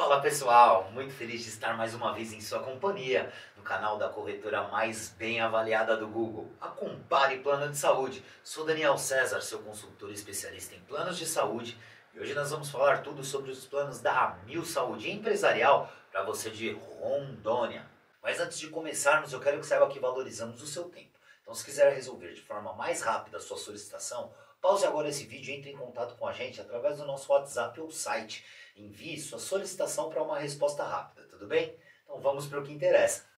Fala pessoal, muito feliz de estar mais uma vez em sua companhia no canal da corretora mais bem avaliada do Google, a Compare Plano de Saúde. Sou Daniel César, seu consultor especialista em planos de saúde e hoje nós vamos falar tudo sobre os planos da Amil Saúde Empresarial para você de Rondônia. Mas antes de começarmos, eu quero que saiba que valorizamos o seu tempo. Então, se quiser resolver de forma mais rápida a sua solicitação, pause agora esse vídeo e entre em contato com a gente através do nosso WhatsApp ou site. Envie sua solicitação para uma resposta rápida, tudo bem? Então vamos para o que interessa.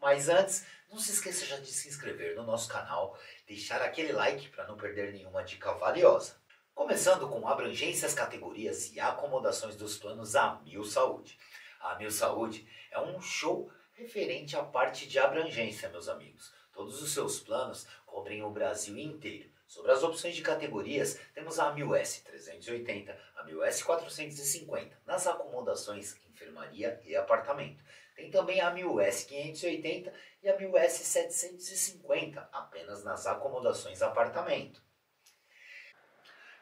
Mas antes, não se esqueça já de se inscrever no nosso canal, deixar aquele like para não perder nenhuma dica valiosa. Começando com abrangências, categorias e acomodações dos planos Amil Saúde. A Amil Saúde é um show referente à parte de abrangência, meus amigos. Todos os seus planos cobrem o Brasil inteiro. Sobre as opções de categorias, temos a Amil S 380, a Amil S 450, nas acomodações enfermaria e apartamento. Tem também a Amil S 580 e a Amil S 750, apenas nas acomodações apartamento.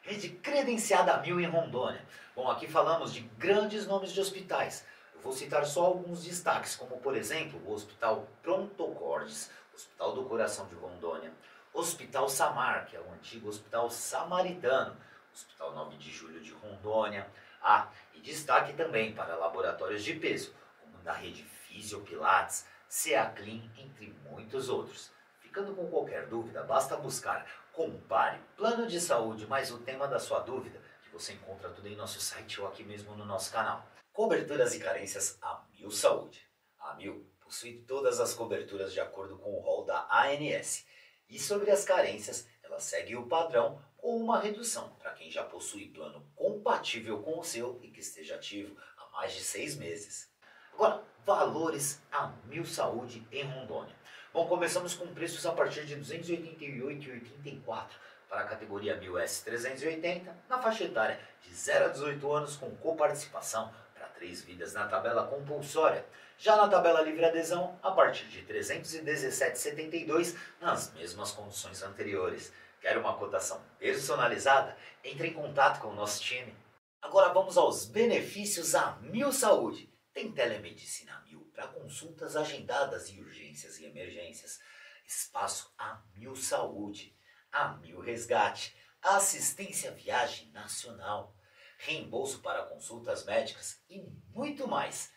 Rede credenciada Mil em Rondônia. Bom, aqui falamos de grandes nomes de hospitais. Vou citar só alguns destaques, como por exemplo o Hospital Prontocordes, Hospital do Coração de Rondônia, Hospital Samar, que é o antigo Hospital Samaritano, Hospital 9 de Julho de Rondônia. Ah, e destaque também para laboratórios de peso, como da rede Fisiopilates, Ceaclin, entre muitos outros. Ficando com qualquer dúvida, basta buscar Compare Plano de Saúde mais o tema da sua dúvida, que você encontra tudo em nosso site ou aqui mesmo no nosso canal. Coberturas e carências a Mil Saúde. A Mil possui todas as coberturas de acordo com o rol da ANS. E sobre as carências, ela segue o padrão com uma redução para quem já possui plano compatível com o seu e que esteja ativo há mais de seis meses. Agora, valores a Mil Saúde em Rondônia. Bom, começamos com preços a partir de R$ 288,84 para a categoria 1000S380, na faixa etária de 0 a 18 anos com coparticipação três vidas na tabela compulsória. Já na tabela livre adesão, a partir de R$ 317,72 nas mesmas condições anteriores. Quer uma cotação personalizada? Entre em contato com o nosso time. Agora vamos aos benefícios a Mil Saúde. Tem telemedicina Mil para consultas agendadas e urgências e emergências. Espaço a Mil Saúde, a Mil Resgate, assistência viagem nacional, reembolso para consultas médicas e muito mais.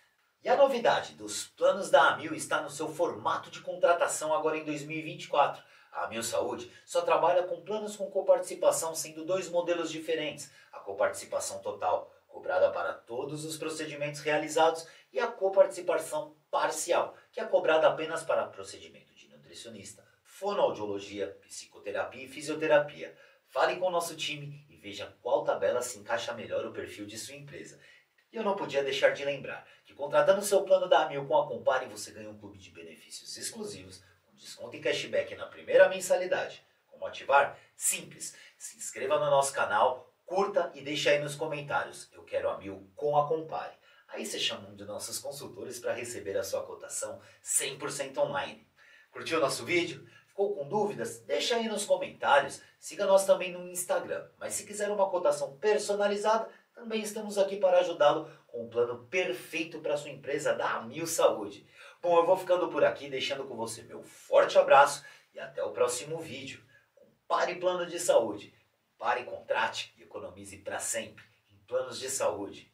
E a novidade dos planos da Amil está no seu formato de contratação agora em 2024. A Amil Saúde só trabalha com planos com coparticipação, sendo dois modelos diferentes: a coparticipação total, cobrada para todos os procedimentos realizados, e a coparticipação parcial, que é cobrada apenas para procedimento de nutricionista, fonoaudiologia, psicoterapia e fisioterapia. Fale com o nosso time veja qual tabela se encaixa melhor o perfil de sua empresa. E eu não podia deixar de lembrar que contratando seu plano da Amil com a Compare você ganha um clube de benefícios exclusivos, com desconto e cashback na primeira mensalidade. Como ativar? Simples. Se inscreva no nosso canal, curta e deixe aí nos comentários. Eu quero a Mil com a Compare. Aí você chama um de nossos consultores para receber a sua cotação 100% online. Curtiu o nosso vídeo? Ficou com dúvidas? Deixa aí nos comentários. Siga nós também no Instagram. Mas se quiser uma cotação personalizada, também estamos aqui para ajudá-lo com um plano perfeito para sua empresa da Amil Saúde. Bom, eu vou ficando por aqui, deixando com você meu forte abraço e até o próximo vídeo. Compare plano de saúde. Compare, contrate e economize para sempre em planos de saúde.